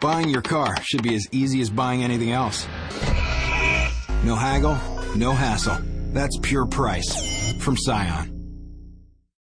Buying your car should be as easy as buying anything else. No haggle, no hassle. That's pure price from Scion.